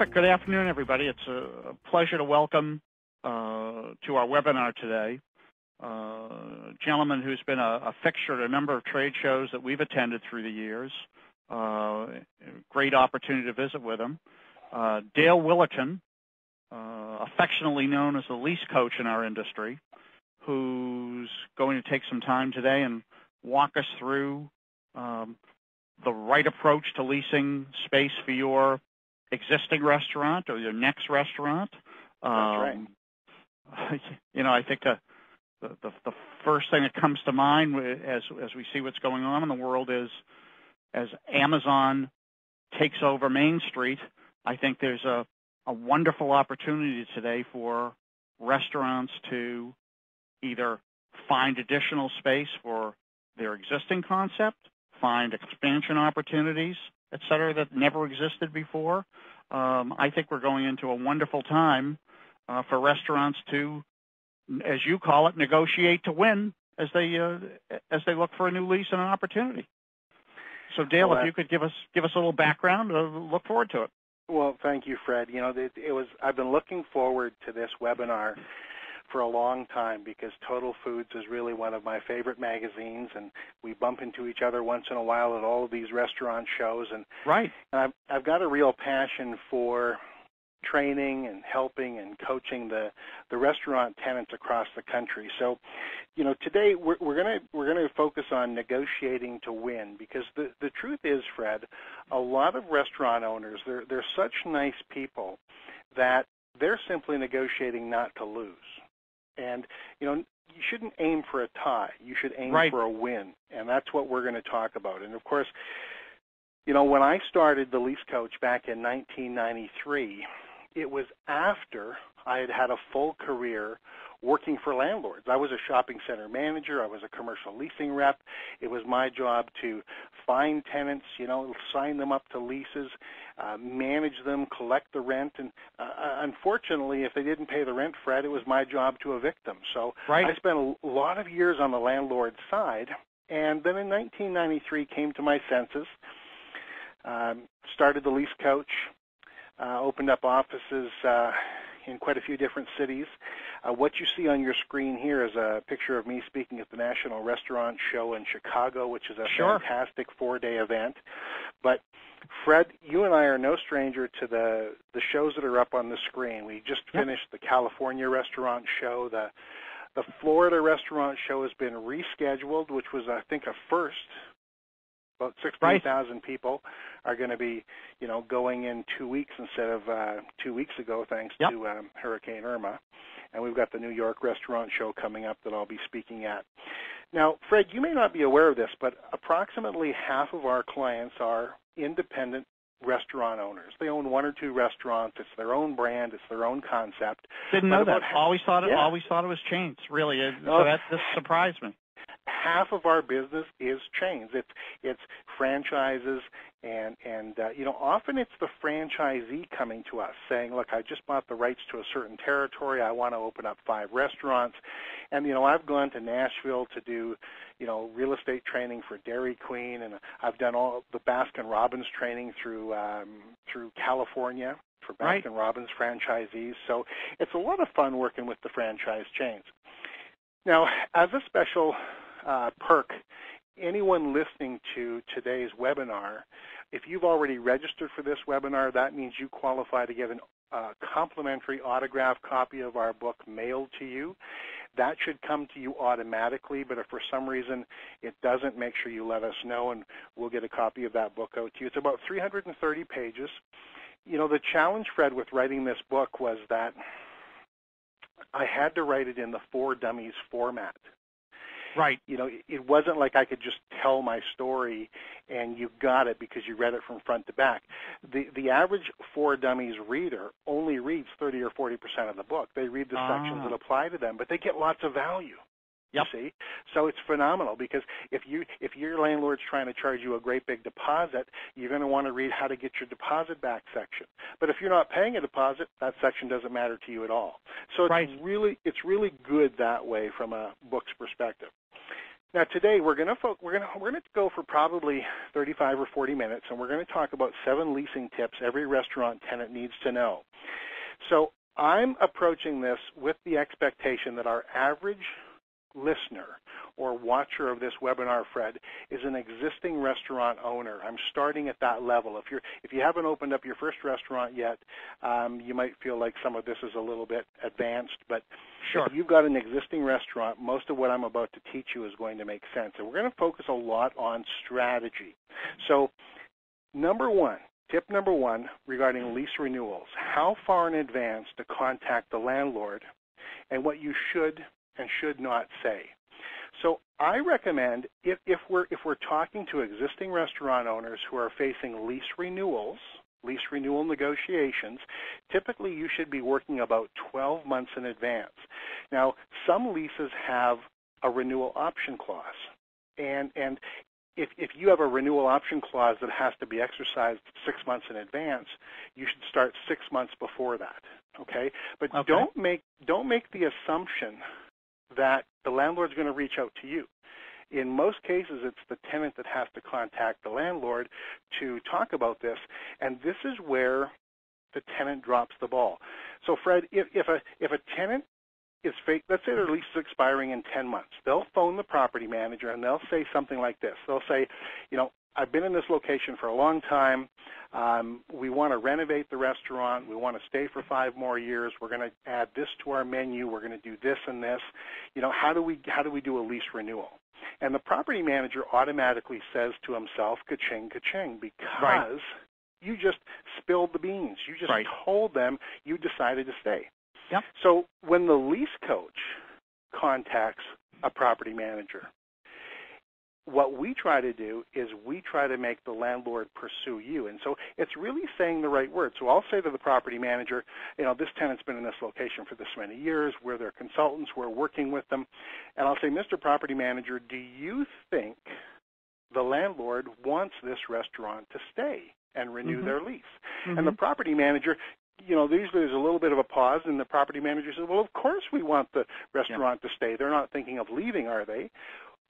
Good afternoon, everybody. It's a pleasure to welcome uh, to our webinar today uh, a gentleman who's been a, a, fixture at a number of trade shows that we've attended through the years. Uh, great opportunity to visit with him. Uh, Dale Willerton, uh, affectionately known as the lease coach in our industry, who's going to take some time today and walk us through um, the right approach to leasing space for your existing restaurant or your next restaurant. Um, That's right. You know, I think the, the the first thing that comes to mind as as we see what's going on in the world is as Amazon takes over Main Street. I think there's a a wonderful opportunity today for restaurants to either find additional space for their existing concept, find expansion opportunities, et cetera, that never existed before. Um, I think we're going into a wonderful time uh, for restaurants to, as you call it, negotiate to win as they uh, as they look for a new lease and an opportunity. So, Dale, well, if you could give us give us a little background, uh, look forward to it. Well, thank you, Fred. You know, it, it was I've been looking forward to this webinar for a long time because Total Foods is really one of my favorite magazines, and we bump into each other once in a while at all of these restaurant shows. And right, and I've I've got a real passion for training and helping and coaching the the restaurant tenants across the country. So, you know, today we're, we're gonna we're gonna focus on negotiating to win because the the truth is, Fred, a lot of restaurant owners they're they're such nice people that they're simply negotiating not to lose. And you know, you shouldn't aim for a tie. You should aim right. for a win, and that's what we're going to talk about. And of course, you know, when I started the lease coach back in 1993, it was after I had had a full career working for landlords. I was a shopping center manager. I was a commercial leasing rep. It was my job to find tenants, you know, sign them up to leases, uh, manage them, collect the rent, and uh, uh, unfortunately, if they didn't pay the rent, Fred, it was my job to evict them. So right. I spent a lot of years on the landlord side, and then in 1993 came to my senses. Um, started the lease coach, uh, opened up offices uh, in quite a few different cities. Uh, what you see on your screen here is a picture of me speaking at the National Restaurant Show in Chicago, which is a sure. fantastic four-day event. But Fred, you and I are no stranger to the the shows that are up on the screen. We just finished the California Restaurant Show. The the Florida Restaurant Show has been rescheduled, which was I think a first about 16,000 right. people are going to be, you know, going in two weeks instead of uh, two weeks ago, thanks yep. to um, Hurricane Irma. And we've got the New York Restaurant Show coming up that I'll be speaking at. Now, Fred, you may not be aware of this, but approximately half of our clients are independent restaurant owners. They own one or two restaurants. It's their own brand. It's their own concept. Didn't know that. always thought it. Yeah. Always thought it was chains. Really, so that this surprised me half of our business is chains. It's it's franchises, and and uh, you know often it's the franchisee coming to us saying, "Look, I just bought the rights to a certain territory. I want to open up five restaurants." And you know I've gone to Nashville to do you know real estate training for Dairy Queen, and I've done all the Baskin Robbins training through um, through California for Baskin right. Robbins franchisees. So it's a lot of fun working with the franchise chains. Now, as a special uh, perk, anyone listening to today's webinar, if you've already registered for this webinar, that means you qualify to get a uh, complimentary autographed copy of our book mailed to you. That should come to you automatically, but if for some reason it doesn't, make sure you let us know and we'll get a copy of that book out to you. It's about 330 pages. You know, the challenge, Fred, with writing this book was that I had to write it in the For Dummies format. Right. You know, it wasn't like I could just tell my story and you got it because you read it from front to back. The the average for dummies reader only reads 30 or 40 percent of the book. They read the ah. sections that apply to them, but they get lots of value. Yep. You see, so it's phenomenal because if you if your landlord's trying to charge you a great big deposit, you're going to want to read how to get your deposit back section. But if you're not paying a deposit, that section doesn't matter to you at all. So it's right. really it's really good that way from a book's perspective. Now today we're going to we're going to we're going to go for probably 35 or 40 minutes, and we're going to talk about seven leasing tips every restaurant tenant needs to know. So I'm approaching this with the expectation that our average listener or watcher of this webinar, Fred, is an existing restaurant owner. I'm starting at that level. If you're if you haven't opened up your first restaurant yet, um, you might feel like some of this is a little bit advanced, but sure. if you've got an existing restaurant, most of what I'm about to teach you is going to make sense. And we're going to focus a lot on strategy. So, number one, Tip number one regarding lease renewals, how far in advance to contact the landlord and what you should and should not say. So I recommend if, if, we're, if we're talking to existing restaurant owners who are facing lease renewals, lease renewal negotiations, typically you should be working about 12 months in advance. Now, some leases have a renewal option clause. And, and if, if you have a renewal option clause that has to be exercised six months in advance, you should start six months before that. Okay, but okay. don't make don't make the assumption that the landlord's going to reach out to you. In most cases, it's the tenant that has to contact the landlord to talk about this, and this is where the tenant drops the ball. So, Fred, if, if a if a tenant is fake. Let's say their lease is expiring in 10 months. They'll phone the property manager and they'll say something like this. They'll say, you know, I've been in this location for a long time. Um, we want to renovate the restaurant. We want to stay for five more years. We're going to add this to our menu. We're going to do this and this. You know, how do we how do we do a lease renewal? And the property manager automatically says to himself, "Ka-ching, ka-ching," because right. you just spilled the beans. You just right. told them you decided to stay. Yep. So when the lease coach contacts a property manager, what we try to do is we try to make the landlord pursue you. And so it's really saying the right word. So I'll say to the property manager, you know, this tenant's been in this location for this many years. We're their consultants. We're working with them. And I'll say, Mr. Property Manager, do you think the landlord wants this restaurant to stay and renew mm-hmm. their lease? Mm-hmm. And the property manager, you know, usually there's a little bit of a pause, and the property manager says, "Well, of course we want the restaurant yeah. to stay. They're not thinking of leaving, are they?"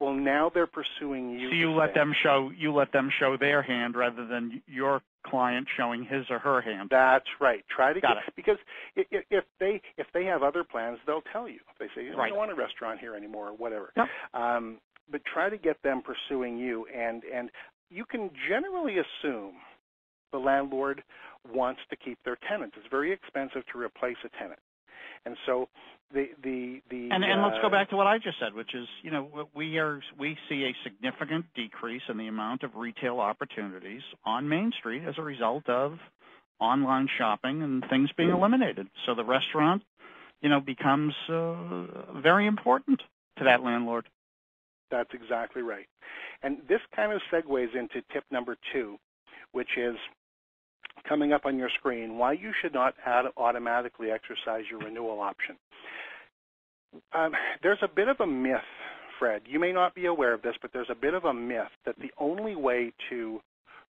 Well, now they're pursuing you. So you let them show you let them show their hand rather than your client showing his or her hand. That's right. Try to Got get it. because if, if they if they have other plans, they'll tell you. If they say, you right. Don't want a restaurant here anymore," or whatever. Yep. Um, but try to get them pursuing you, and and you can generally assume the landlord wants to keep their tenants. It's very expensive to replace a tenant. And so the the the and, and uh, let's go back to what I just said, which is you know we are we see a significant decrease in the amount of retail opportunities on Main Street as a result of online shopping and things being eliminated. So the restaurant, you know, becomes uh, very important to that landlord. That's exactly right. And this kind of segues into tip number two, which is coming up on your screen, why you should not automatically exercise your renewal option. Um, there's a bit of a myth, Fred. You may not be aware of this, but there's a bit of a myth that the only way to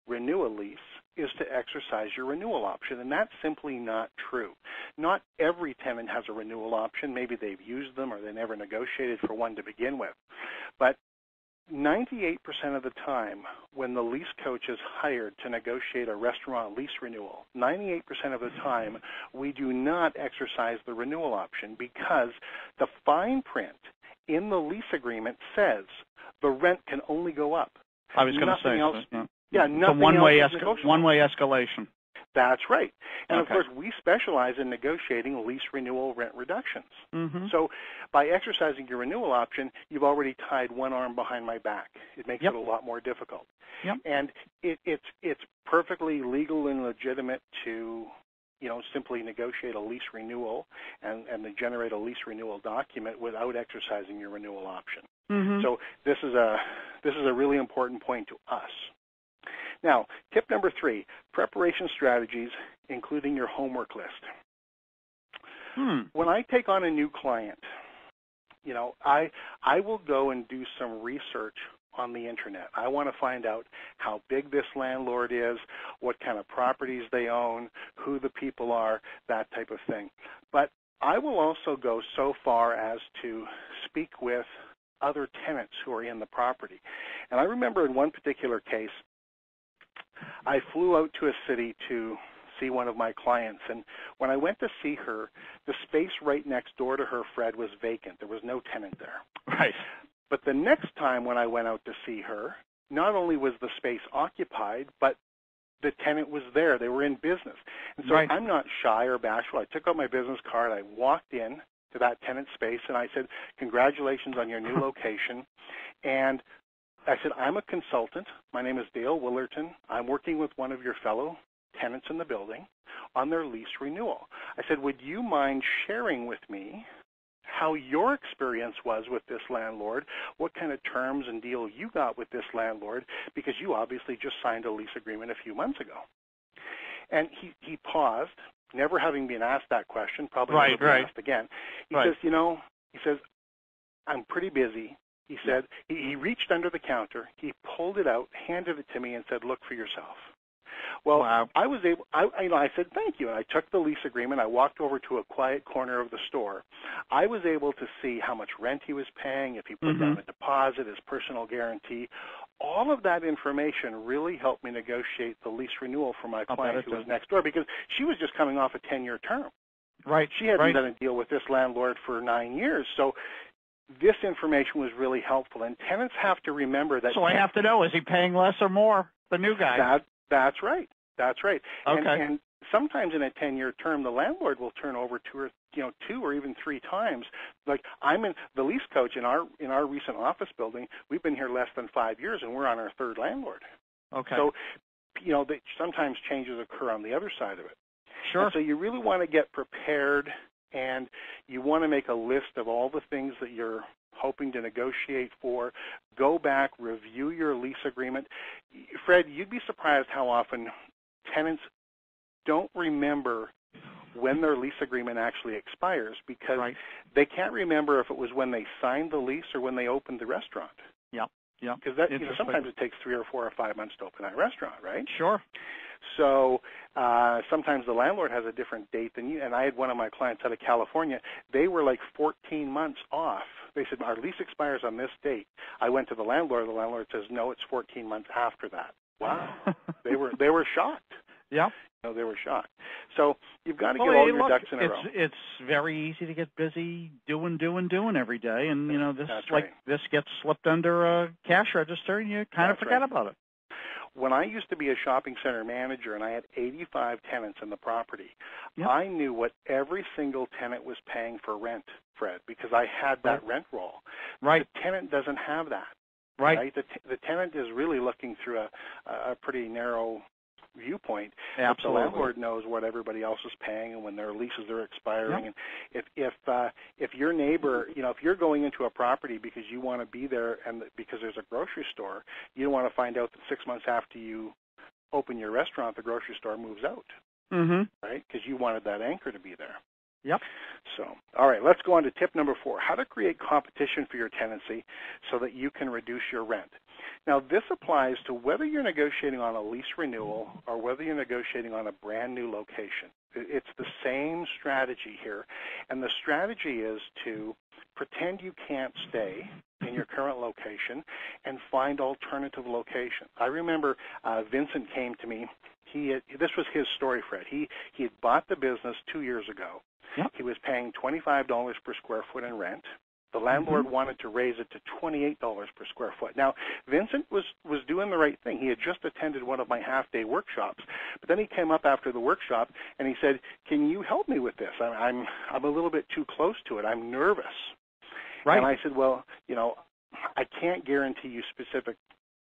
renew a lease is to exercise your renewal option, and that's simply not true. Not every tenant has a renewal option. Maybe they've used them or they never negotiated for one to begin with. But 98% of the time when the lease coach is hired to negotiate a restaurant lease renewal, 98% of the time we do not exercise the renewal option because the fine print in the lease agreement says the rent can only go up. I was going to say, else, yeah, yeah nothing one else way esca- one way escalation. That's right. And Okay. of course, we specialize in negotiating lease renewal rent reductions. Mm-hmm. So by exercising your renewal option, you've already tied one arm behind my back. It makes Yep. it a lot more difficult. Yep. And it, it's it's perfectly legal and legitimate to you know simply negotiate a lease renewal and and generate a lease renewal document without exercising your renewal option. mm-hmm. So this is a this is a really important point to us. Now, tip number three: preparation strategies, including your homework list hmm. when I take on a new client, you know, I I will go and do some research on the internet. I want to find out how big this landlord is, what kind of properties they own, who the people are, that type of thing. But I will also go so far as to speak with other tenants who are in the property. And I remember in one particular case, I flew out to a city to see one of my clients. And when I went to see her, the space right next door to her, Fred, was vacant. There was no tenant there. Right. But the next time when I went out to see her, not only was the space occupied, but the tenant was there. They were in business. And so right. I'm not shy or bashful. I took out my business card. I walked in to that tenant space and I said, congratulations on your new location. And I said, I'm a consultant. My name is Dale Willerton. I'm working with one of your fellow tenants in the building on their lease renewal. I said, would you mind sharing with me how your experience was with this landlord, what kind of terms and deal you got with this landlord, because you obviously just signed a lease agreement a few months ago. And he, he paused, never having been asked that question, probably right, never right. asked again. He right. says, you know, he says, I'm pretty busy. He said, he, he reached under the counter, he pulled it out, handed it to me, and said, look for yourself. Well, wow. I was able. I, you know, I said thank you, and I took the lease agreement. I walked over to a quiet corner of the store. I was able to see how much rent he was paying, if he put Mhm. down a deposit, his personal guarantee. All of that information really helped me negotiate the lease renewal for my I'll client who was next door because she was just coming off a 10-year term. Right. She hadn't right. done a deal with this landlord for nine years, so this information was really helpful. And tenants have to remember that. So I have to know: is he paying less or more? The new guy. That that's right. That's right. Okay. And, and sometimes in a 10-year term, the landlord will turn over two or you know two or even three times. Like I'm in the lease coach in our in our recent office building. We've been here less than five years, and we're on our third landlord. okay. So you know, they, sometimes changes occur on the other side of it. sure. And so you really want to get prepared, and you want to make a list of all the things that you're hoping to negotiate for. Go back, review your lease agreement. Fred, you'd be surprised how often tenants don't remember when their lease agreement actually expires because right. they can't remember if it was when they signed the lease or when they opened the restaurant. Yep. Yep. Because that you know, sometimes it takes three or four or five months to open that restaurant, right? Sure. So uh, sometimes the landlord has a different date than you. And I had one of my clients out of California. They were like 14 months off. They said our lease expires on this date. I went to the landlord. The landlord says no, it's 14 months after that. Wow. they were they were shocked. Yeah. You know, they were shocked. So you've got to Well, get all hey, your look, ducks in a it's row. it's very easy to get busy doing doing doing every day, and you know this That's like right. this gets slipped under a cash register, and you kind of forget right. about it. When I used to be a shopping center manager and I had 85 tenants in the property, Yep. I knew what every single tenant was paying for rent, Fred, because I had that rent roll. Right. The tenant doesn't have that. Right. The, t- the tenant is really looking through a, a pretty narrow viewpoint. But Absolutely. The landlord knows what everybody else is paying and when their leases are expiring. Yep. And if if uh, if your neighbor, you know, if you're going into a property because you want to be there and because there's a grocery store, you don't want to find out that six months after you open your restaurant, the grocery store moves out, Mm-hmm. right? Because you wanted that anchor to be there. Yep. So, all right, let's go on to tip number four, how to create competition for your tenancy so that you can reduce your rent. Now, this applies to whether you're negotiating on a lease renewal or whether you're negotiating on a brand new location. It's the same strategy here. And the strategy is to pretend you can't stay in your current location and find alternative locations. I remember uh, Vincent came to me. He had, this was his story, Fred. He he had bought the business two years ago. Yep. He was paying twenty-five dollars per square foot in rent. The landlord wanted to raise it to twenty-eight dollars per square foot. Now, Vincent was was doing the right thing. He had just attended one of my half-day workshops, but then he came up after the workshop and he said, "Can you help me with this? I'm I'm, I'm a little bit too close to it. I'm nervous." Right. And I said, "Well, you know, I can't guarantee you specific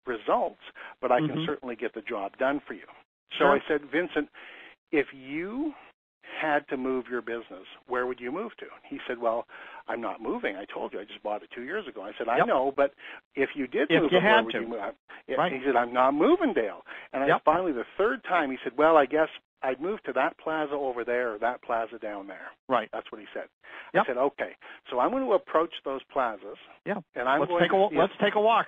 results, but I can Mhm. certainly get the job done for you." So Sure. I said, "Vincent, if you had to move your business, where would you move to?" He said, "Well, I'm not moving. I told you I just bought it two years ago." I said, "I Yep. know, but if you did If move, you it, where would to. you move?" Right. He said, "I'm not moving, Dale." And I finally, the third time, he said, "Well, I guess I'd move to that plaza over there or that plaza down there." Right. That's what he said. Yep. I said, "Okay, so I'm going to approach those plazas." Yeah. And I'm let's going take a to let's take a walk.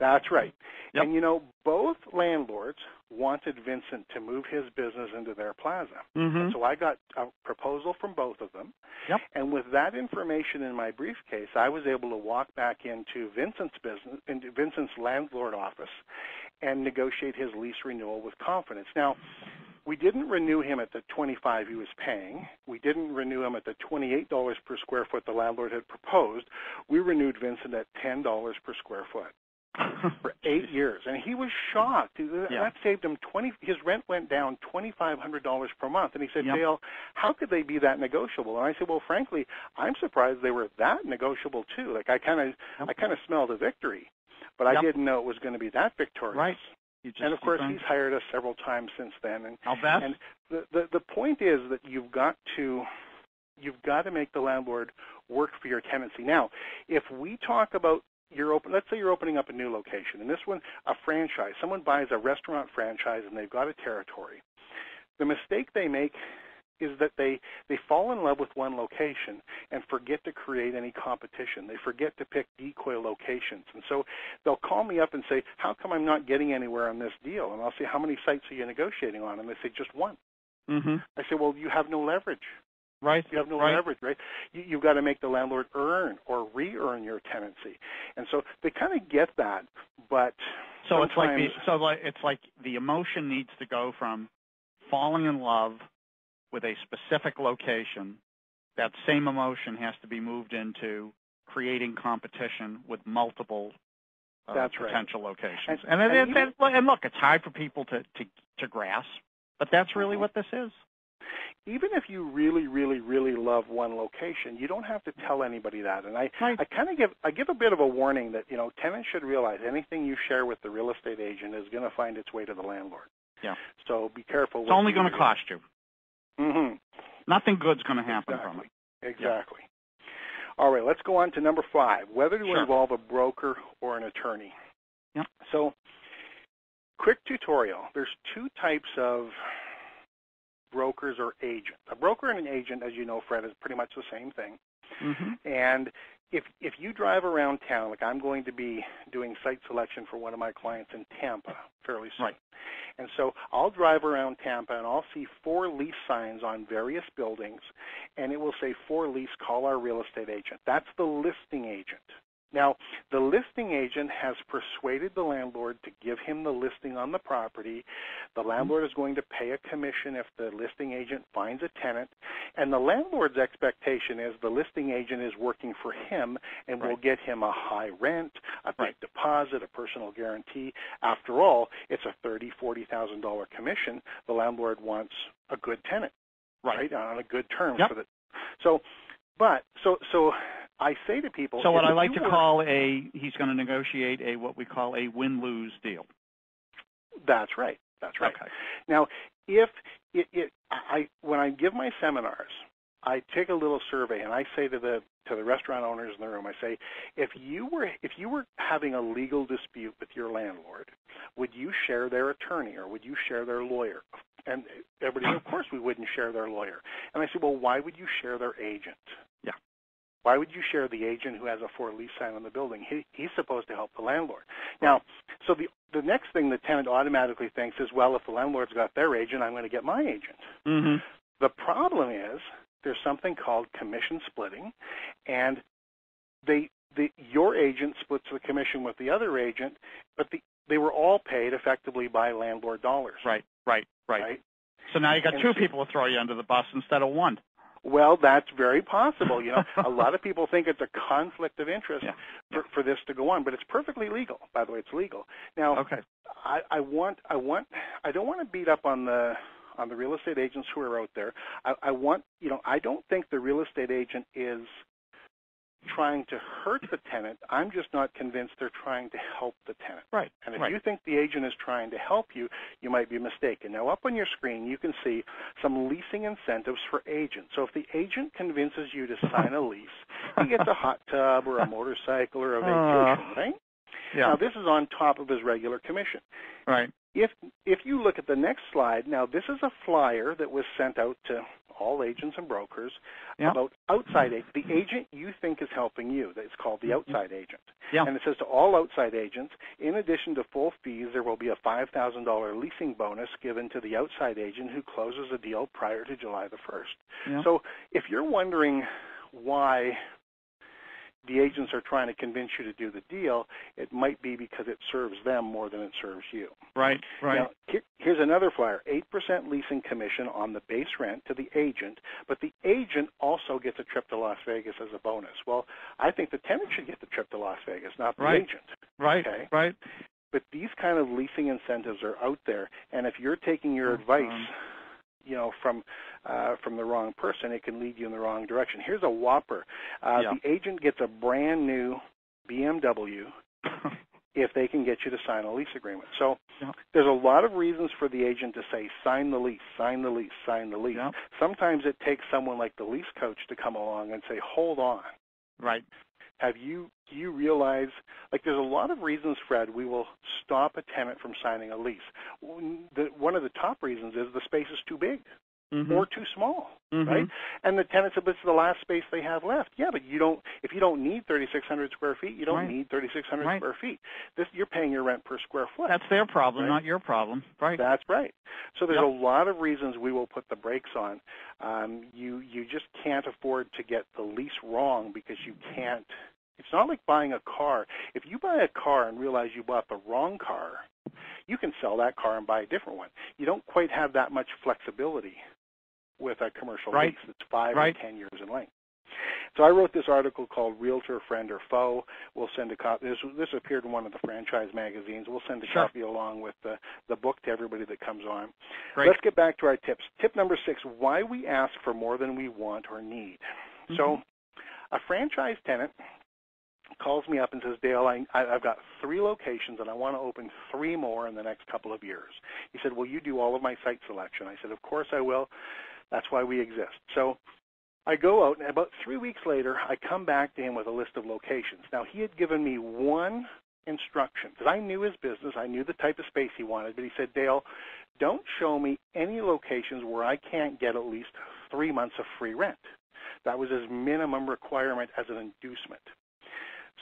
That's right. Yep. And you know, both landlords wanted Vincent to move his business into their plaza. Mm-hmm. So I got a proposal from both of them. Yep. And with that information in my briefcase, I was able to walk back into Vincent's business, into Vincent's landlord office, and negotiate his lease renewal with confidence. Now, we didn't renew him at the 25 he was paying. We didn't renew him at the $28 per square foot the landlord had proposed. We renewed Vincent at $10 per square foot for eight years, and he was shocked. Uh, yeah. That saved him twenty. His rent went down twenty five hundred dollars per month, and he said, Yep. "Dale, how could they be that negotiable?" And I said, "Well, frankly, I'm surprised they were that negotiable too. Like I kind of, Yep. I kind of smelled a victory, but I didn't know it was going to be that victorious." Right. And of course, on- he's hired us several times since then, and I'll bet. and the, the the point is that you've got to you've got to make the landlord work for your tenancy. Now, if we talk about you're open, let's say you're opening up a new location, and this one a franchise. Someone buys a restaurant franchise and they've got a territory. The mistake they make is that they they fall in love with one location and forget to create any competition. They forget to pick decoy locations. And so they'll call me up and say, "How come I'm not getting anywhere on this deal?" And I'll say, "How many sites are you negotiating on?" And they say, "Just one." mm-hmm. I say, "Well, you have no leverage. Right. You have no right. leverage, right? You, you've got to make the landlord earn or re-earn your tenancy." And so they kind of get that, but So it's like the, so like it's like the emotion needs to go from falling in love with a specific location. That same emotion has to be moved into creating competition with multiple uh, That's right. potential locations. And- And, and, and look, it's hard for people to, to to grasp, but that's really Mhm. what this is. Even if you really, really, really love one location, you don't have to tell anybody that. And I, Right. I kind of give, I give a bit of a warning that you know tenants should realize anything you share with the real estate agent is going to find its way to the landlord. Yeah. So be careful. It's only going to cost you. Mm-hmm. Nothing good's going to happen Exactly. from it. Exactly. All right, let's go on to number five. Whether to Sure. involve a broker or an attorney. Yep. So, quick tutorial. There's two types of brokers or agents. A broker and an agent, as you know, Fred, is pretty much the same thing. Mm-hmm. And if if you drive around town, like I'm going to be doing site selection for one of my clients in Tampa fairly soon. Right. And so I'll drive around Tampa and I'll see four lease signs on various buildings and it will say for lease call our real estate agent. That's the listing agent. Now, the listing agent has persuaded the landlord to give him the listing on the property. The mm-hmm. landlord is going to pay a commission if the listing agent finds a tenant. And the landlord's expectation is the listing agent is working for him and will get him a high rent, a big Right. deposit, a personal guarantee. After all, it's a thirty, forty thousand dollar commission. The landlord wants a good tenant, Right. On a good terms Yep. for the. So, but so so I say to people. So what I like to call a, he's going to negotiate a what we call a win-lose deal. That's right. That's right. Okay. Now, if it, it, I when I give my seminars, I take a little survey and I say to the to the restaurant owners in the room, I say, if you were if you were having a legal dispute with your landlord, would you share their attorney or would you share their lawyer? And everybody, of course, we wouldn't share their lawyer. And I said, well, why would you share their agent? Why would you share the agent who has a for lease sign on the building? He, he's supposed to help the landlord. Now, so the the next thing the tenant automatically thinks is, well, if the landlord's got their agent, I'm going to get my agent. Mm-hmm. The problem is there's something called commission splitting, and they the your agent splits the commission with the other agent, but the they were all paid effectively by landlord dollars. Right, right, right, Right. So now you got And two so- people to throw you under the bus instead of one. Well, that's very possible. You know, a lot of people think it's a conflict of interest Yeah. for, for this to go on, but it's perfectly legal. By the way, it's legal. Now, Okay. I, I want, I want, I don't want to beat up on the on the real estate agents who are out there. I, I want, you know, I don't think the real estate agent is trying to hurt the tenant. I'm just not convinced they're trying to help the tenant. Right. And if right. you think the agent is trying to help you, you might be mistaken. Now, up on your screen, you can see some leasing incentives for agents. So if the agent convinces you to sign a lease, he gets a hot tub or a motorcycle or a Uh, vacation, right? yeah. Now, this is on top of his regular commission. right. If if you look at the next slide, now this is a flyer that was sent out to all agents and brokers Yeah. about outside agent, the agent you think is helping you. It's called the mm-hmm. outside agent. Yeah. And it says to all outside agents, in addition to full fees, there will be a $5,000 leasing bonus given to the outside agent who closes a deal prior to July the 1st. Yeah. So if you're wondering why the agents are trying to convince you to do the deal, it might be because it serves them more than it serves you. Right. Right. Now, here, here's another flyer, 8% leasing commission on the base rent to the agent, but the agent also gets a trip to Las Vegas as a bonus. Well, I think the tenant should get the trip to Las Vegas, not the Right. agent. right. okay. Right. But these kind of leasing incentives are out there, and if you're taking your Um, advice, you know, from uh, from the wrong person, it can lead you in the wrong direction. Here's a whopper: uh, Yeah. the agent gets a brand new BMW if they can get you to sign a lease agreement. So Yeah. there's a lot of reasons for the agent to say sign the lease, sign the lease, sign the lease. Yeah. Sometimes it takes someone like the lease coach to come along and say, hold on. right. Have you do you realize like there's a lot of reasons, Fred, we will stop a tenant from signing a lease. The, one of the top reasons is the space is too big Mhm. or too small Mhm. right? And the tenant said, "This is the last space they have left." Yeah, but you don't. If you don't need 3,600 square feet, you don't Right. need 3,600 Right. square feet. This you're paying your rent per square foot. That's their problem, Right. not your problem. Right. That's right. So there's Yep. a lot of reasons we will put the brakes on. Um, you you just can't afford to get the lease wrong because you can't. It's not like buying a car. If you buy a car and realize you bought the wrong car, you can sell that car and buy a different one. You don't quite have that much flexibility with a commercial Right. lease that's five Right. or ten years in length. So I wrote this article called "Realtor Friend or Foe." We'll send a copy. This, this appeared in one of the franchise magazines. We'll send a Sure. copy along with the, the book to everybody that comes on. Great. Let's get back to our tips. Tip number six: Why we ask for more than we want or need. So, Mhm. a franchise tenant calls me up and says, Dale, I- I've got three locations and I want to open three more in the next couple of years. He said, Will you do all of my site selection? I said, Of course I will. That's why we exist. So I go out, and about three weeks later, I come back to him with a list of locations. Now, he had given me one instruction because I knew his business, I knew the type of space he wanted, but he said, Dale, don't show me any locations where I can't get at least three months of free rent. That was his minimum requirement as an inducement.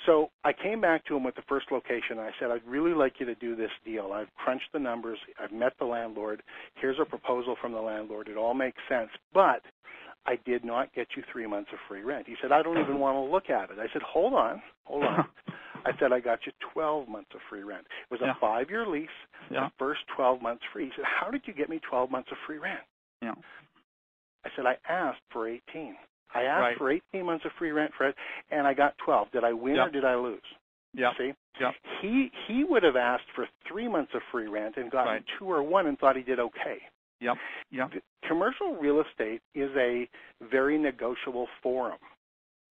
So I came back to him with the first location. And I said, I'd really like you to do this deal. I've crunched the numbers. I've met the landlord. Here's a proposal from the landlord. It all makes sense. But I did not get you three months of free rent. He said, I don't even want to look at it. I said, hold on, hold on. I said, I got you 12 months of free rent. It was a Yeah. five-year lease, Yeah. the first 12 months free. He said, how did you get me 12 months of free rent? Yeah. I said, I asked for 18. I asked Right. for 18 months of free rent, Fred, and I got 12. Did I win Yep. or did I lose? Yeah. See? Yep. He he would have asked for three months of free rent and gotten Right. two or one and thought he did okay. Yep. Yep. Commercial real estate is a very negotiable forum.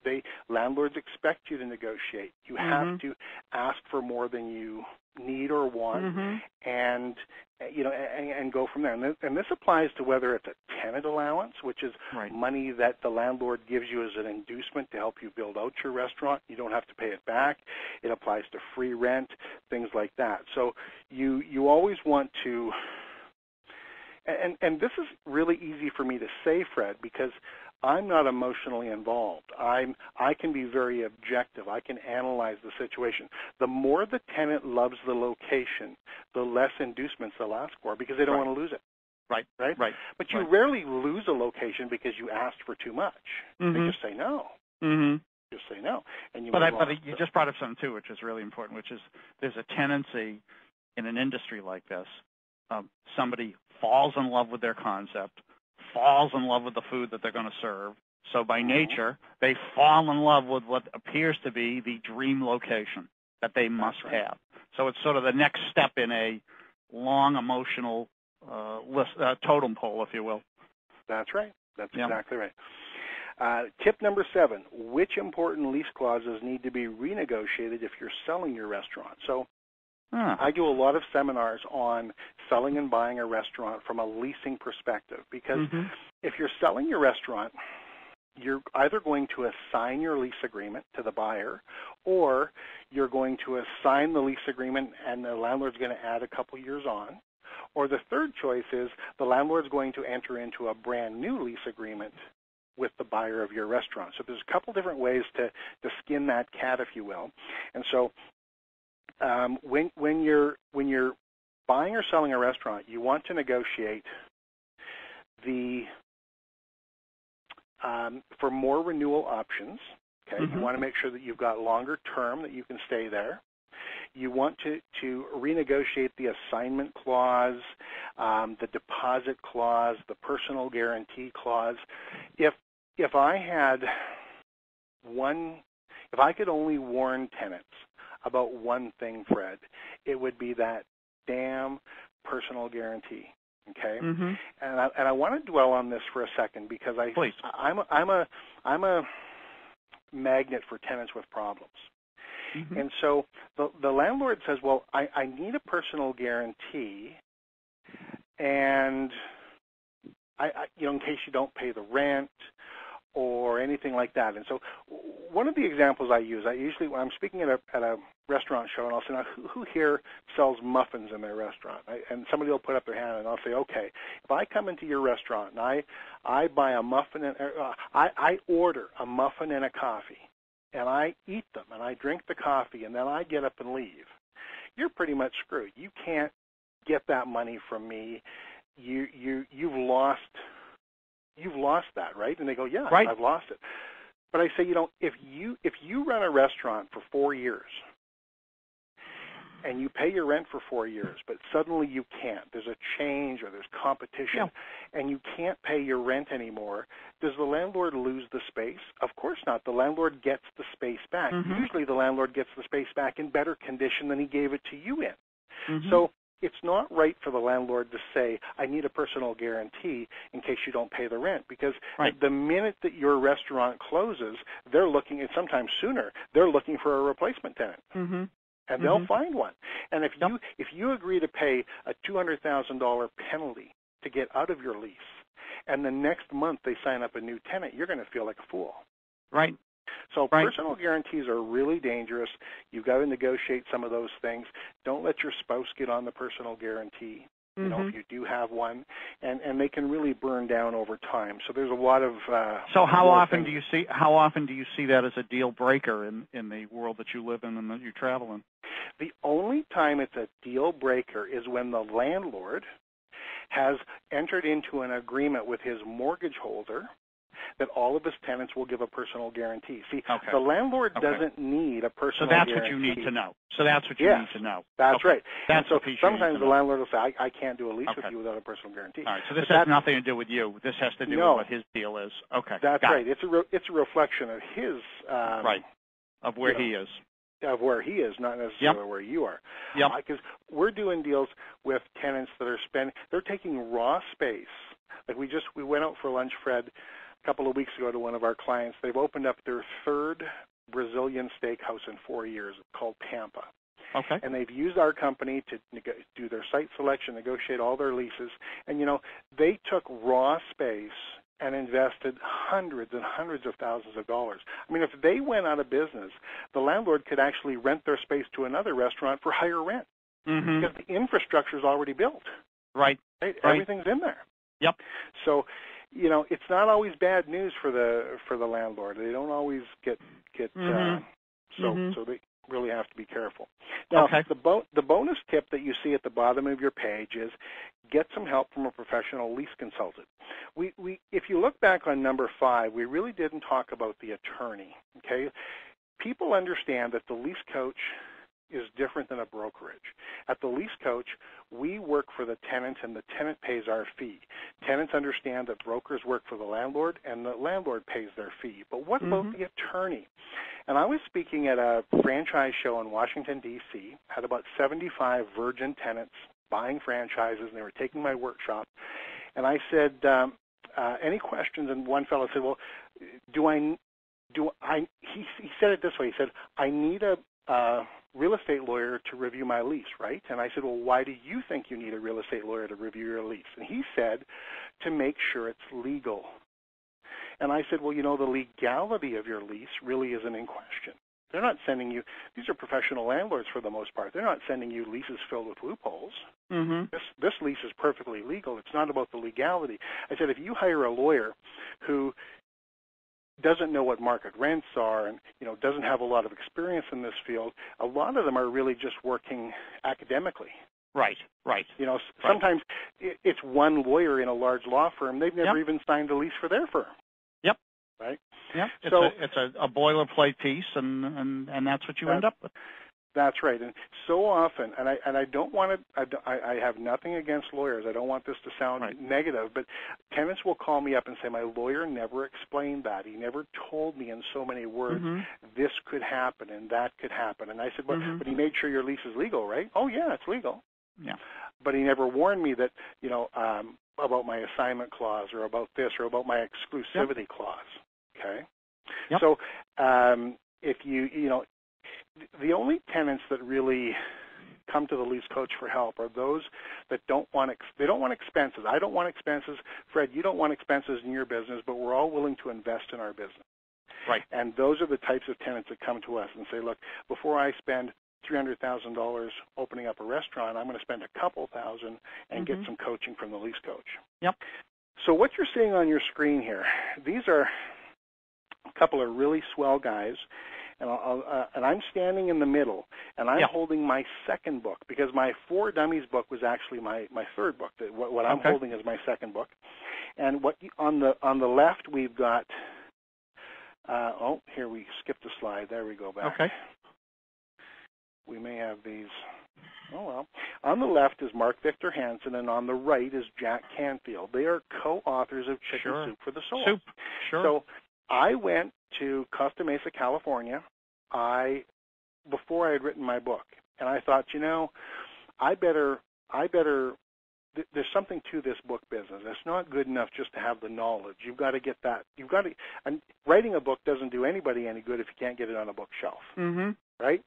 They landlords expect you to negotiate. You have Mhm. to ask for more than you need or want, Mhm. and uh, you know, and, and go from there. And this, and this applies to whether it's a tenant allowance, which is Right. money that the landlord gives you as an inducement to help you build out your restaurant. You don't have to pay it back. It applies to free rent, things like that. So you you always want to and and this is really easy for me to say, Fred, because I'm not emotionally involved. I'm I can be very objective. I can analyze the situation. The more the tenant loves the location, the less inducements they'll ask for because they don't Right. want to lose it. Right. Right? Right. But you Right. rarely lose a location because you asked for too much. They Mhm. just say no. Mhm. Just say no, and you. But I, but you just brought up something too, which is really important, which is there's a tendency in an industry like this, um, somebody falls in love with their concept, falls in love with the food that they're going to serve. So by Mhm. nature, they fall in love with what appears to be the dream location that they must right. have. So it's sort of the next step in a long emotional uh, list, uh, totem pole, if you will. That's right. That's Yeah. exactly right. Uh, tip number seven: Which important lease clauses need to be renegotiated if you're selling your restaurant? So Huh. I do a lot of seminars on selling and buying a restaurant from a leasing perspective because Mhm. if you're selling your restaurant, you're either going to assign your lease agreement to the buyer or you're going to assign the lease agreement and the landlord's going to add a couple years on. Or the third choice is the landlord's going to enter into a brand new lease agreement with the buyer of your restaurant. So there's a couple different ways to, to skin that cat, if you will. And so um, when, when, you're, when you're buying or selling a restaurant, you want to negotiate the um, for more renewal options. Okay, mm-hmm. you want to make sure that you've got longer term that you can stay there. You want to, to renegotiate the assignment clause, um, the deposit clause, the personal guarantee clause. If if I had one, if I could only warn tenants about one thing, Fred, it would be that damn personal guarantee. Okay, mm-hmm. and I, and I want to dwell on this for a second because I Please. I'm a, I'm a I'm a magnet for tenants with problems. Mm-hmm. And so the, the landlord says, well, I, I need a personal guarantee, and I, I, you know, in case you don't pay the rent, or anything like that. And so one of the examples I use, I usually when I'm speaking at a at a restaurant show, and I'll say, now who, who here sells muffins in their restaurant? I, and somebody will put up their hand, and I'll say, okay, if I come into your restaurant and I I buy a muffin and uh, I I order a muffin and a coffee, and I eat them and I drink the coffee, and then I get up and leave, you're pretty much screwed. You can't get that money from me. You you you've lost you've lost that, right? And they go, yeah, right. I've lost it. But I say, you know, if you if you run a restaurant for four years and you pay your rent for four years, but suddenly you can't, there's a change or there's competition, yeah. and you can't pay your rent anymore, does the landlord lose the space? Of course not. The landlord gets the space back. Mm-hmm. Usually the landlord gets the space back in better condition than he gave it to you in. Mm-hmm. So it's not right for the landlord to say, I need a personal guarantee in case you don't pay the rent. Because right. the minute that your restaurant closes, they're looking, and sometimes sooner, they're looking for a replacement tenant. Mm-hmm. And they'll mm-hmm. find one. And if yep. you if you agree to pay a two hundred thousand dollar penalty to get out of your lease, and the next month they sign up a new tenant, you're going to feel like a fool. Right. So right. personal guarantees are really dangerous. You've got to negotiate some of those things. Don't let your spouse get on the personal guarantee. You mm-hmm. know, if you do have one, and and they can really burn down over time. So there's a lot of. Uh, so how often things. do you see how often do you see that as a deal breaker in in the world that you live in and that you travel in? The only time it's a deal breaker is when the landlord has entered into an agreement with his mortgage holder that all of his tenants will give a personal guarantee. See, okay. the landlord okay. doesn't need a personal guarantee. So that's guarantee. what you need to know. So that's what you yes, need to know. That's okay. right. That's and so sometimes the landlord will say, I, I can't do a lease with you without a personal guarantee. All right. So this but has nothing to do with you. This has to do no, with what his deal is. Okay. That's Got right. It. It's a re- it's a reflection of his um, right of where he is of where he is, not necessarily yep. where you are. Yep. Because uh, we're doing deals with tenants that are spending, they're taking raw space. Like we just we went out for lunch, Fred, a couple of weeks ago to one of our clients. They've opened up their third Brazilian steakhouse in four years called Pampa. Okay. And they've used our company to neg- do their site selection, negotiate all their leases, and you know they took raw space and invested hundreds and hundreds of thousands of dollars. I mean, if they went out of business, the landlord could actually rent their space to another restaurant for higher rent mm-hmm. because the infrastructure is already built. Right. right. right. Everything's in there. Yep. So, you know, it's not always bad news for the for the landlord. They don't always get get mm-hmm. uh, so mm-hmm. so they really have to be careful. Now, okay. the bo- the bonus tip that you see at the bottom of your page is get some help from a professional lease consultant. We we if you look back on number 5, we really didn't talk about the attorney, okay? People understand that the lease coach is different than a brokerage. At the lease coach, we work for the tenant and the tenant pays our fee. Tenants understand that brokers work for the landlord and the landlord pays their fee. But what mm-hmm. about the attorney? And I was speaking at a franchise show in Washington, D.C., had about 75 virgin tenants buying franchises, and they were taking my workshop. And I said, um, uh, any questions? And one fellow said, well, do I, do I, he, he said it this way, he said, I need a, uh, real estate lawyer to review my lease, right? And I said, well, why do you think you need a real estate lawyer to review your lease? And he said, to make sure it's legal. And I said, well, you know, the legality of your lease really isn't in question. They're not sending you, these are professional landlords for the most part. They're not sending you leases filled with loopholes. Mm-hmm. This, this lease is perfectly legal. It's not about the legality. I said, if you hire a lawyer who doesn't know what market rents are and you know doesn't have a lot of experience in this field a lot of them are really just working academically Right, right. you know sometimes right. it's one lawyer in a large law firm they've never yep. even signed a lease for their firm yep right yep it's so a, it's a, a boilerplate piece and and and that's what you end up with that's right, and so often, and I and I don't want to. I, I have nothing against lawyers. I don't want this to sound right. negative, but tenants will call me up and say, "My lawyer never explained that. He never told me in so many words mm-hmm. this could happen and that could happen." And I said, "But mm-hmm. but he made sure your lease is legal, right?" "Oh yeah, it's legal." Yeah. But he never warned me that you know um, about my assignment clause or about this or about my exclusivity yep. clause. Okay. Yep. So um, if you you know the only tenants that really come to the lease coach for help are those that don't want ex- they don't want expenses. I don't want expenses. Fred, you don't want expenses in your business, but we're all willing to invest in our business. Right. And those are the types of tenants that come to us and say, look, before I spend three hundred thousand dollars opening up a restaurant, I'm going to spend a couple thousand and mm-hmm. get some coaching from the lease coach. Yep. So what you're seeing on your screen here, these are a couple of really swell guys and, I'll, uh, and I'm standing in the middle, and I'm yeah. holding my second book because my For Dummies book was actually my my third book. What, what I'm okay. holding is my second book, and what on the on the left we've got. Uh, oh, here we skipped a slide. There we go back. Okay. We may have these. Oh well. On the left is Mark Victor Hansen, and on the right is Jack Canfield. They are co-authors of Chicken sure. Soup for the Soul. Soup. Sure. So I went to Costa Mesa, California. I before I had written my book, and I thought, you know, I better, I better. Th- there's something to this book business. It's not good enough just to have the knowledge. You've got to get that. You've got to. And writing a book doesn't do anybody any good if you can't get it on a bookshelf. Mm-hmm. Right.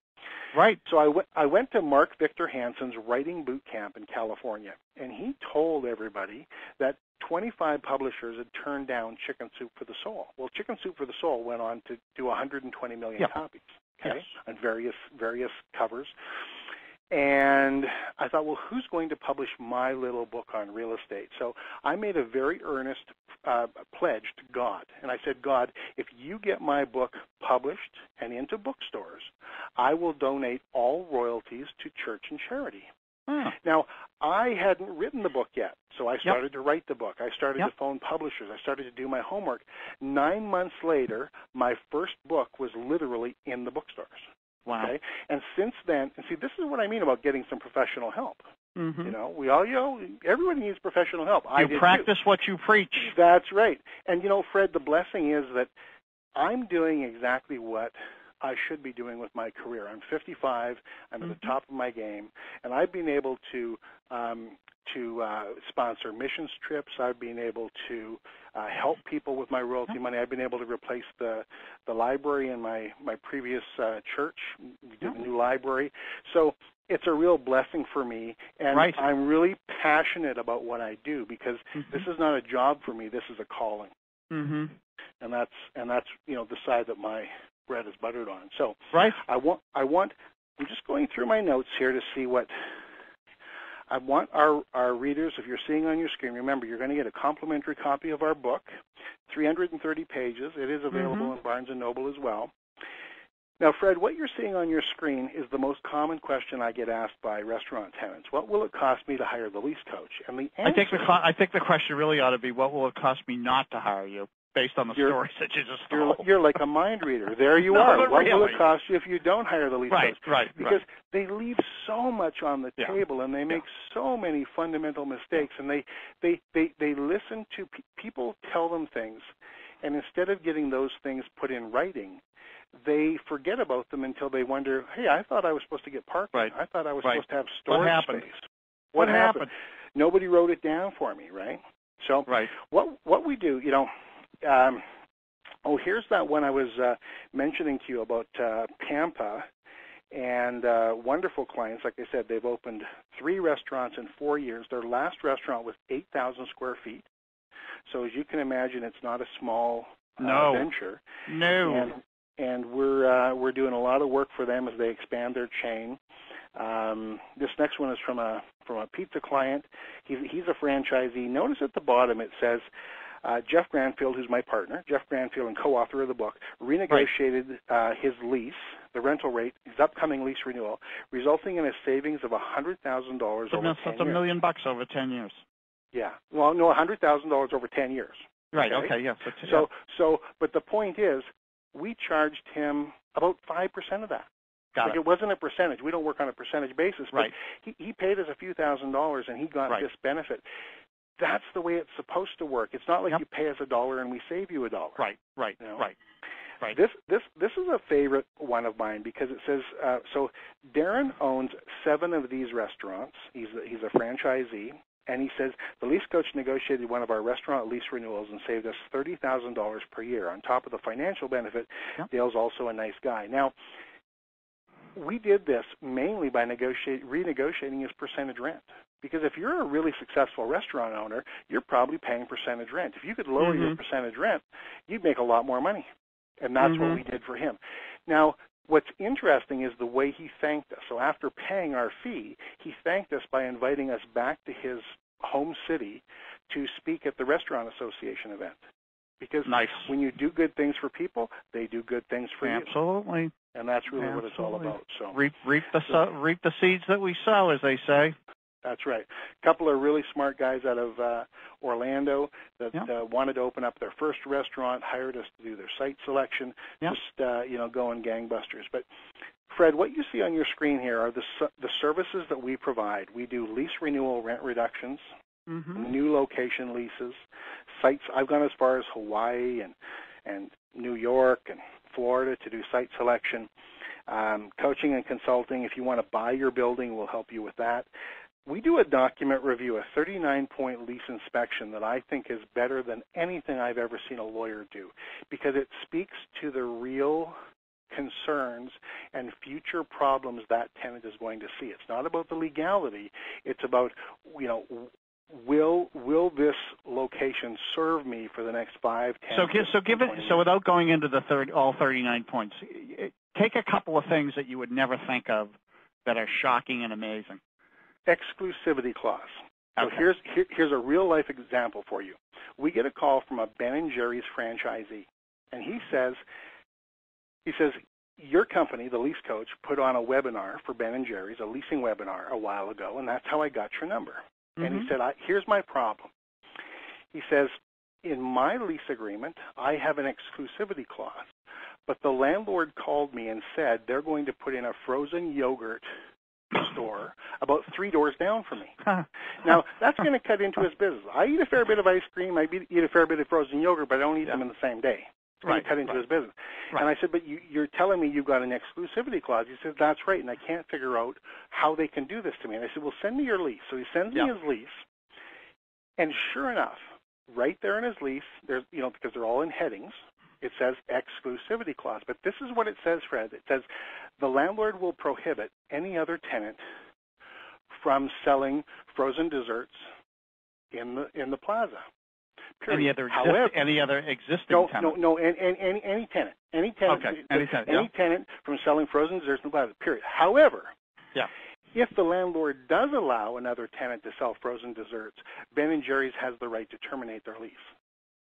Right. So I went. I went to Mark Victor Hansen's writing boot camp in California, and he told everybody that 25 publishers had turned down Chicken Soup for the Soul. Well, Chicken Soup for the Soul went on to do 120 million yep. copies, okay, yes. on various various covers. And I thought, well, who's going to publish my little book on real estate? So I made a very earnest uh, pledge to God, and I said, God, if you get my book published and into bookstores, I will donate all royalties to church and charity. Hmm. Now, I hadn't written the book yet, so I started yep. to write the book. I started yep. to phone publishers. I started to do my homework. Nine months later, my first book was literally in the bookstores. Wow. Okay? And since then, and see, this is what I mean about getting some professional help. Mm-hmm. You know, we all, you know, everybody needs professional help. You I practice too. what you preach. That's right. And you know, Fred, the blessing is that I'm doing exactly what I should be doing with my career. I'm 55. I'm mm-hmm. at the top of my game, and I've been able to um, to uh, sponsor missions trips. I've been able to uh, help people with my royalty money. I've been able to replace the the library in my my previous uh, church. We did yep. a new library, so it's a real blessing for me, and right. I'm really passionate about what I do because mm-hmm. this is not a job for me. This is a calling. Mm-hmm. And that's and that's you know the side that my bread is buttered on. So right. I want I want I'm just going through my notes here to see what I want our, our readers, if you're seeing on your screen, remember you're going to get a complimentary copy of our book, 330 pages. It is available mm-hmm. in Barnes & Noble as well. Now, Fred, what you're seeing on your screen is the most common question I get asked by restaurant tenants. What will it cost me to hire the lease coach? And the answer, I think the I think the question really ought to be, what will it cost me not to hire you? Based on the you're, stories that you just you're, told. You're like a mind reader. There you no, are. What really. will it cost you if you don't hire the lease right, coach? Right, Because right. they leave so much on the yeah. table and they make yeah. so many fundamental mistakes and they they they, they listen to pe- people tell them things and instead of getting those things put in writing they forget about them until they wonder, hey, I thought I was supposed to get parking. Right. I thought I was right. supposed to have storage what happened? space. What, what happened? happened? Nobody wrote it down for me, right? So right. what what we do, you know, um, oh, here's that one I was uh, mentioning to you about uh, Pampa and uh, wonderful clients. Like I said, they've opened three restaurants in four years. Their last restaurant was 8,000 square feet. So as you can imagine, it's not a small no. venture. No. And, and we're uh, we're doing a lot of work for them as they expand their chain. Um, this next one is from a from a pizza client. He's he's a franchisee. Notice at the bottom it says uh, Jeff Grandfield, who's my partner, Jeff Grandfield and co-author of the book, renegotiated right. uh, his lease, the rental rate, his upcoming lease renewal, resulting in a savings of $100,000 over 10 That's a million bucks over 10 years. Yeah. Well, no, $100,000 over 10 years. Right. Okay. Okay. Yeah, so, so, but the point is, we charged him about five percent of that. Got like it. it wasn't a percentage. We don't work on a percentage basis. But Right. he, he paid us a few thousand dollars, and he got Right. this benefit. That's the way it's supposed to work. It's not like Yep. you pay us a dollar and we save you a dollar. Right. Right. You know? Right. Right. This this this is a favorite one of mine because it says uh, so. Darren owns seven of these restaurants. He's a, he's a franchisee, and he says the lease coach negotiated one of our restaurant lease renewals and saved us thirty thousand dollars per year. On top of the financial benefit, Yep. Dale's also a nice guy. Now, we did this mainly by negotiate renegotiating his percentage rent. Because if you're a really successful restaurant owner, you're probably paying percentage rent. If you could lower your Mhm. percentage rent, you'd make a lot more money. And that's what Mhm. we did for him. Now, what's interesting is the way he thanked us. So after paying our fee, he thanked us by inviting us back to his home city to speak at the Restaurant Association event. Because Nice. when you do good things for people, they do good things for you. Absolutely. And that's really what it's all about. So Reap reap the so, reap the seeds that we sow, as they say. That's right. A couple of really smart guys out of uh, Orlando that Yeah. uh, wanted to open up their first restaurant, hired us to do their site selection, Yeah. just uh, you know, going gangbusters. But Fred, what you see on your screen here are the the services that we provide. We do lease renewal, rent reductions, Mm-hmm. new location leases, sites. I've gone as far as Hawaii and and New York and Florida to do site selection. Um, coaching and consulting. If you want to buy your building, we'll help you with that. We do a document review, a 39-point lease inspection that I think is better than anything I've ever seen a lawyer do because it speaks to the real concerns and future problems that tenant is going to see. It's not about the legality. It's about, you know, will will this location serve me for the next five, ten? So, so give it. 20 So, without going into the third, all 39 points, take a couple of things that you would never think of that are shocking and amazing. exclusivity clause. So Okay. here's here, here's a real life example for you. We get a call from a Ben and Jerry's franchisee, and he says he says your company, the lease coach, put on a webinar for Ben and Jerry's, a leasing webinar a while ago, and that's how I got your number. And he Mhm. said, I, "Here's my problem." He says, "In my lease agreement, I have an exclusivity clause, but the landlord called me and said they're going to put in a frozen yogurt store about three doors down from me. Now, that's going to cut into his business. I eat a fair bit of ice cream. I eat a fair bit of frozen yogurt, but I don't eat them in the same day. Right, cut into right. his business. Right. And I said, but you, you're telling me you've got an exclusivity clause. He said, that's right, and I can't figure out how they can do this to me. And I said, well, send me your lease. So he sends Yeah. me his lease. And sure enough, right there in his lease, there's, you know, because they're all in headings, it says exclusivity clause. But this is what it says, Fred. It says the landlord will prohibit any other tenant from selling frozen desserts in the in the plaza. Period. Any other exist- However, any other existing no, no, tenant? no, any, any, any tenant, any tenant, Okay, any tenant, any yeah. tenant from selling frozen desserts in the plaza. Period. However, Yeah. if the landlord does allow another tenant to sell frozen desserts, Ben and Jerry's has the right to terminate their lease.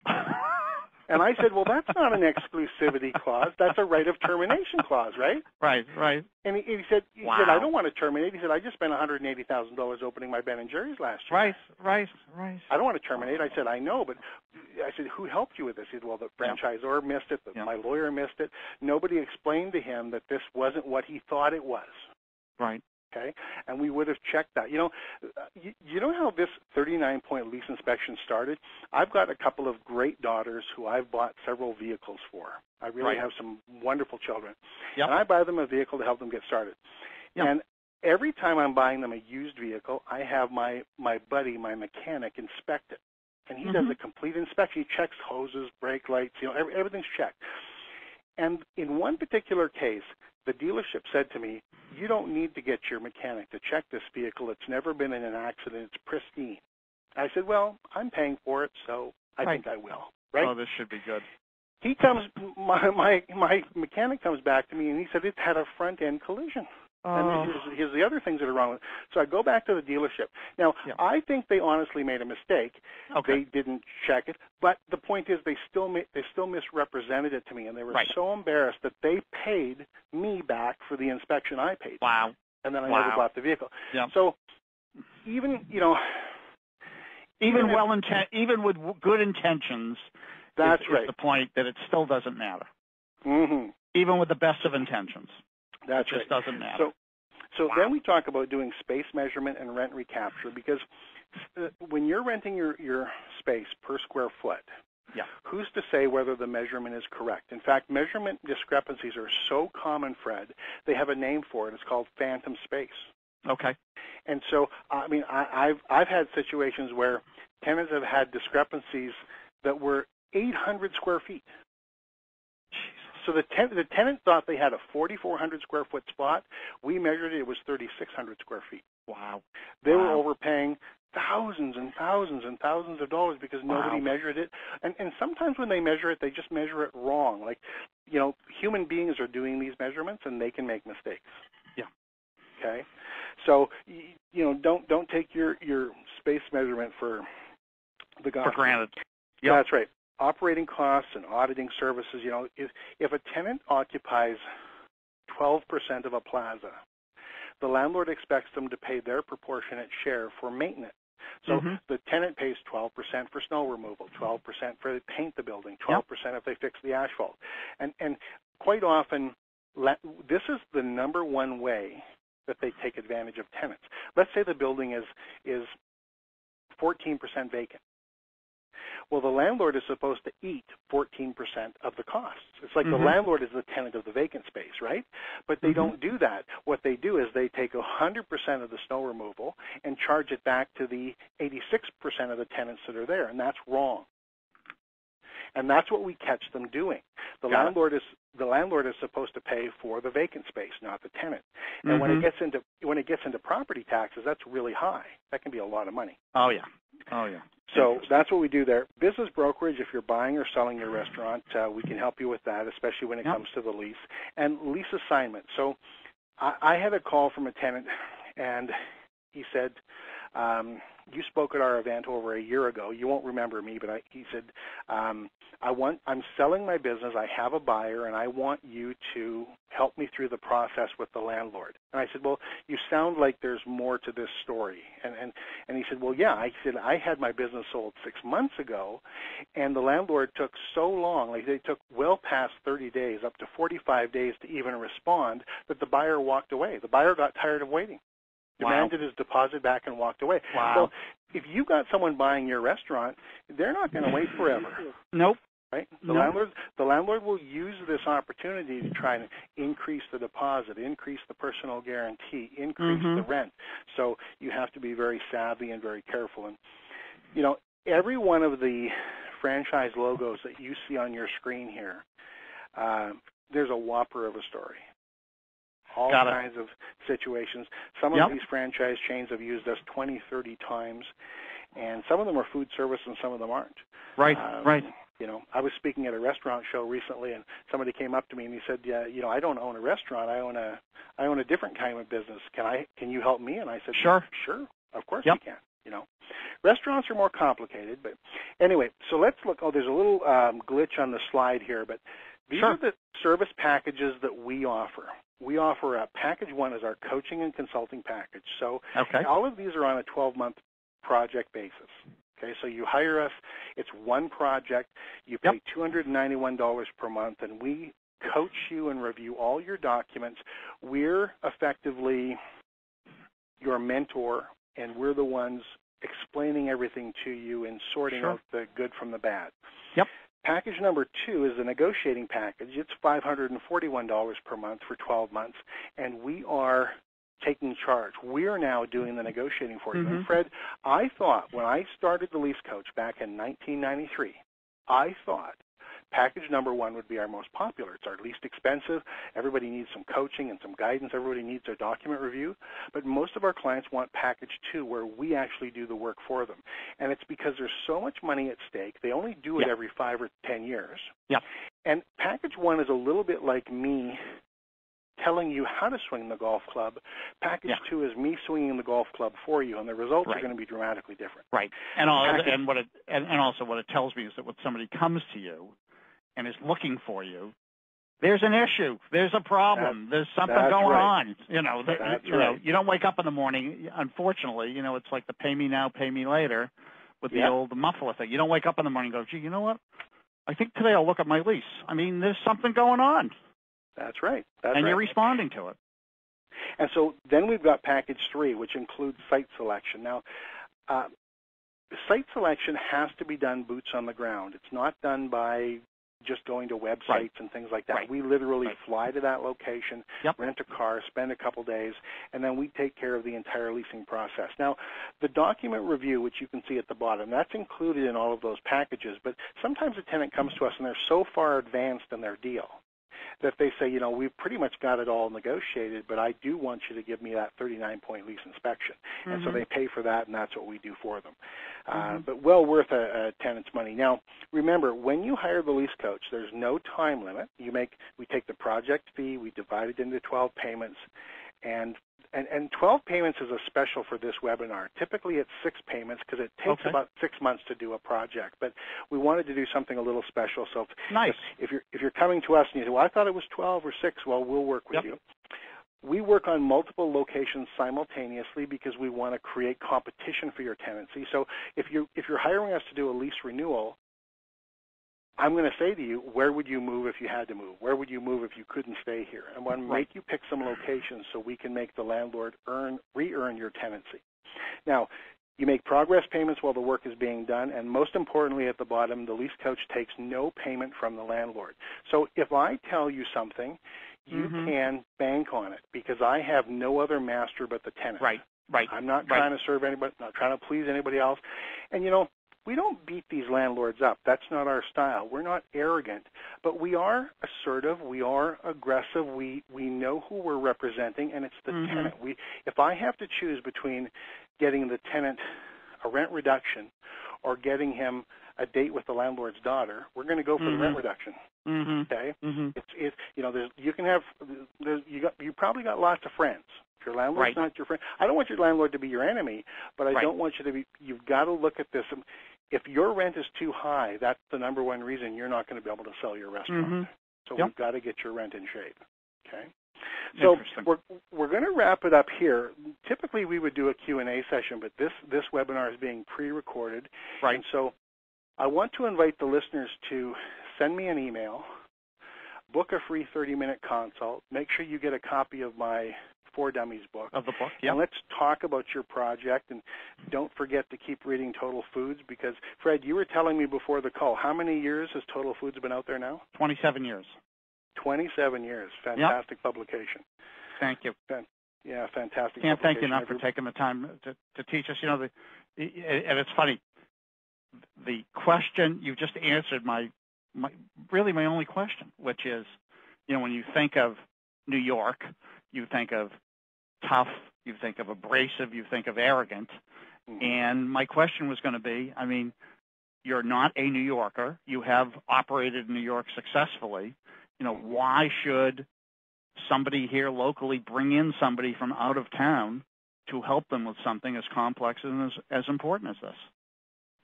And I said, well, that's not an exclusivity clause. That's a right of termination clause, right? right, right. And he, he said, he Wow. said, I don't want to terminate. He said, I just spent $180,000 opening my Ben and Jerry's last year. Right, right, right. I don't want to terminate. I said, I know, but I said, who helped you with this? He said, well, the Yeah. franchisor missed it. The, Yeah. My lawyer missed it. Nobody explained to him that this wasn't what he thought it was. Right. Okay, and we would have checked that. You know, uh, you, you know how this 39-point lease inspection started. I've got a couple of great daughters who I've bought several vehicles for. I really Right. have some wonderful children, Yep. and I buy them a vehicle to help them get started. Yep. And every time I'm buying them a used vehicle, I have my my buddy, my mechanic, inspect it, and he does Mhm. a complete inspection. He checks hoses, brake lights, you know, every, everything's checked. And in one particular case, the dealership said to me, "You don't need to get your mechanic to check this vehicle. It's never been in an accident. It's pristine." I said, "Well, I'm paying for it, so I Right. think I will." Oh, right? Oh, this should be good. he comes, my, my, my mechanic comes back to me and he said it had a front end collision. And Oh. here's, here's the other things that are wrong with it. So I go back to the dealership. Now, Yeah. I think they honestly made a mistake. okay. They didn't check it, but the point is they still ma- they still misrepresented it to me, and they were Right. so embarrassed that they paid me back for the inspection I paid, wow. and then I Wow. never bought the vehicle. Yeah. So even you know, Even if- well intent, even with good intentions, that's is, right. is the point that it still doesn't matter. Mm-hmm. Even with the best of intentions, That's it just right. doesn't matter. So, so Wow. then we talk about doing space measurement and rent recapture because uh, when you're renting your, your space per square foot, Yeah. who's to say whether the measurement is correct? In fact, measurement discrepancies are so common, Fred, they have a name for it. It's called phantom space. okay. And so, I mean, I, I've I've had situations where tenants have had discrepancies that were 800 square feet. So the, ten, the tenant thought they had a 4,400 square foot spot. We measured it; it was 3,600 square feet. Wow. They were overpaying thousands and thousands and thousands of dollars because nobody Wow. measured it. And and sometimes when they measure it, they just measure it wrong. Like, you know, human beings are doing these measurements and they can make mistakes. Yeah. Okay. So you know, don't don't take your your space measurement for the For granted. Yep. That's right. Operating costs and auditing services, you know, if, if a tenant occupies 12% of a plaza, the landlord expects them to pay their proportionate share for maintenance. So Mhm. the tenant pays 12% for snow removal, 12% for paint the building, 12% if they fix the asphalt. And and quite often this is the number one way that they take advantage of tenants. Let's say the building is is 14% vacant. Well, the landlord is supposed to eat 14% of the costs. It's like Mhm. the landlord is the tenant of the vacant space, right? But they Mhm. don't do that. What they do is they take 100% of the snow removal and charge it back to the 86% of the tenants that are there, and that's wrong. And that's what we catch them doing. The Got landlord is the landlord is supposed to pay for the vacant space, not the tenant. And when it Mhm. gets into when it gets into property taxes, that's really high. That can be a lot of money. Oh yeah. Oh yeah. So that's what we do there. Business brokerage, if you're buying or selling your restaurant, uh, we can help you with that, especially when it Yep. comes to the lease. And lease assignment. So I, I had a call from a tenant, and he said, um, you spoke at our event over a year ago. You won't remember me, but I, he said, um, I want, I'm selling my business. I have a buyer, and I want you to help me through the process with the landlord. And I said, well, you sound like there's more to this story. And and and he said, well, yeah. I said I had my business sold six months ago, and the landlord took so long, like they took well past 30 days, up to 45 days to even respond, that the buyer walked away. The buyer got tired of waiting, Wow. demanded his deposit back, and walked away. Wow. So if you got someone buying your restaurant, they're not going to wait forever Nope. right? The No. landlord the landlord will use this opportunity to try and increase the deposit, increase the personal guarantee, increase Mhm. the rent. So you have to be very savvy and very careful. And you know, every one of the franchise logos that you see on your screen here, uh, there's a whopper of a story. All Got it. kinds of situations. Some Yep. of these franchise chains have used us 20, 30 times, and some of them are food service and some of them aren't. Right. Um, right. You know, I was speaking at a restaurant show recently, and somebody came up to me and he said, "Yeah, you know, I don't own a restaurant. I own a, I own a different kind of business. Can I? Can you help me?" And I said, Sure. sure, of course Yep. you can." You know, restaurants are more complicated, but anyway, so let's look. Oh, there's a little um, glitch on the slide here, but these Sure. are the service packages that we offer. We offer a package one is our coaching and consulting package. So Okay. all of these are on a 12-month project basis. Okay, so you hire us. It's one project. You pay Yep. $291 per month, and we coach you and review all your documents. We're effectively your mentor, and we're the ones explaining everything to you and sorting Sure. out the good from the bad. Yep. Package number two is the negotiating package. It's $541 per month for 12 months, and we are taking charge. We're now doing the negotiating for you. And Mhm. Fred, I thought when I started the Lease Coach back in 1993, I thought package number one would be our most popular. It's our least expensive. Everybody needs some coaching and some guidance. Everybody needs their document review. But most of our clients want package two where we actually do the work for them. And it's because there's so much money at stake. They only do it Yeah. every five or ten years. Yeah. And package one is a little bit like me telling you how to swing the golf club. Package Yeah. two is me swinging the golf club for you, and the results are going to be dramatically different. Right. And all, Package- and what it and, and also what it tells me is that when somebody comes to you and is looking for you, there's an issue. There's a problem. there's something going right. on. You know, That's you know, right. you don't wake up in the morning. Unfortunately, you know, it's like the pay me now, pay me later, with the old muffler thing. You don't wake up in the morning and go, gee, you know what? I think today I'll look at my lease. I mean, there's something going on, That's right. That's and right. you're responding to it. And so then we've got package three, which includes site selection. Now, uh, site selection has to be done boots on the ground. It's not done by just going to websites Right. and things like that. Right. We literally Right. fly to that location, Yep. rent a car, spend a couple days, and then we take care of the entire leasing process. Now, the document review, which you can see at the bottom, that's included in all of those packages, but sometimes a tenant comes to us and they're so far advanced in their deal that they say, you know, we've pretty much got it all negotiated, but I do want you to give me that 39-point lease inspection. And so Mhm. they pay for that, and that's what we do for them. Uh, Mhm. but well worth a, a tenant's money. Now, remember, when you hire the lease coach, there's no time limit. You make we take the project fee, we divide it into 12 payments, and and, and 12 payments is a special for this webinar. Typically, it's six payments because it takes Okay. about six months to do a project. But we wanted to do something a little special. So if, Nice. if you're if you're coming to us and you say, "Well, I thought it was 12 or 6," well, we'll work with Yep. you. We work on multiple locations simultaneously because we want to create competition for your tenancy. So if you if you're hiring us to do a lease renewal, I'm going to say to you, where would you move if you had to move? Where would you move if you couldn't stay here? I want to make you pick some locations so we can make the landlord earn re-earn your tenancy. Now, you make progress payments while the work is being done, and most importantly at the bottom, the lease coach takes no payment from the landlord. So if I tell you something, you Mhm. can bank on it because I have no other master but the tenant. Right. Right. I'm not Right. trying to serve anybody, not trying to please anybody else. And you know, we don't beat these landlords up. That's not our style. We're not arrogant, but we are assertive. We are aggressive. We we know who we're representing, and it's the Mhm. tenant. We if I have to choose between getting the tenant a rent reduction or getting him a date with the landlord's daughter, we're going to go for the rent Mhm. reduction. Mhm. Okay. Mhm. It's it you know there's you can have there's you got you probably got lots of friends. If your landlord's Right. not your friend, I don't want your landlord to be your enemy, but I Right. don't want you to be. You've got to look at this. If your rent is too high, that's the number one reason you're not going to be able to sell your restaurant. Mhm. So Yep. we've got to get your rent in shape. Okay. So we're we're going to wrap it up here. Typically we would do a Q&A session, but this this webinar is being pre-recorded. Right. And so I want to invite the listeners to send me an email, book a free 30-minute consult, make sure you get a copy of my For Dummies book. Of the book. And Yeah. let's talk about your project and don't forget to keep reading Total Foods because Fred, you were telling me before the call, how many years has Total Foods been out there now? 27 years. 27 years. Fantastic publication. Thank you. Yeah, fantastic. Can't thank you enough for taking the time to, to teach us. You know, the, and it's funny. The question you just answered my, my really my only question, which is, you know, when you think of New York, you think of tough, you think of abrasive, you think of arrogant. Mhm. And my question was going to be, I mean, you're not a New Yorker. You have operated in New York successfully. You know, why should somebody here locally bring in somebody from out of town to help them with something as complex and as, as important as this?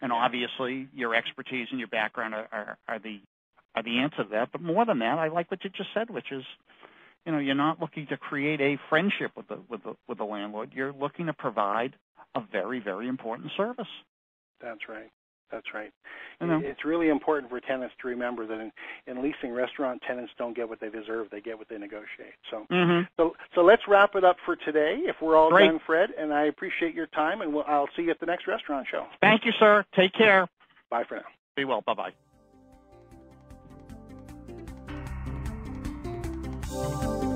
And obviously, your expertise and your background are, are, are the are the answer to that. But more than that, I like what you just said, which is, you know, you're not looking to create a friendship with the with the with the landlord. You're looking to provide a very very important service. That's right. That's right. You. It's really important for tenants to remember that in, in leasing, restaurant tenants don't get what they deserve; they get what they negotiate. So, Mm-hmm. so, so let's wrap it up for today. If we're all Great. done, Fred, and I appreciate your time, and we'll, I'll see you at the next restaurant show. Thank you, sir. Take care. Bye for now. Be well. Bye bye.